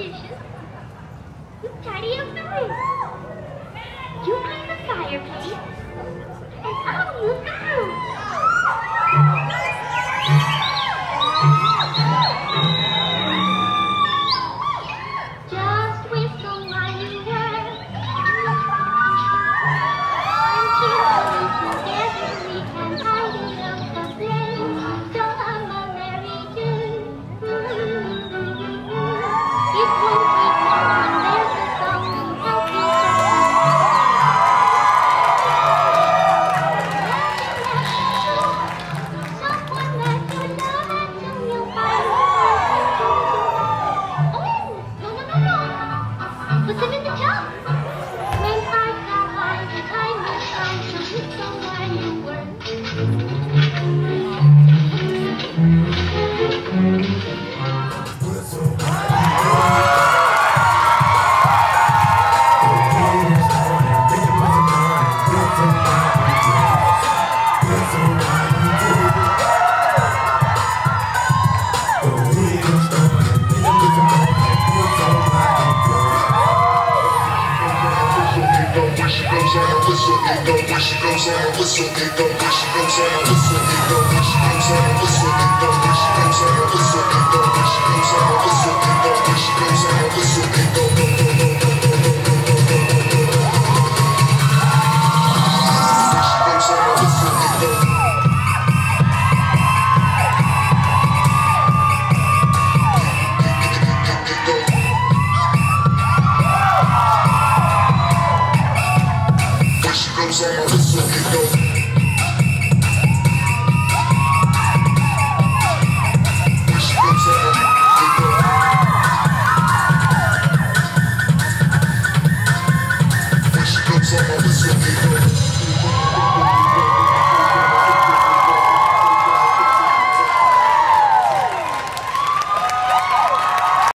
dishes. The tidy up the room. You clean the fireplace. No. When she goes on my whistle, it goes. on my wrist so you know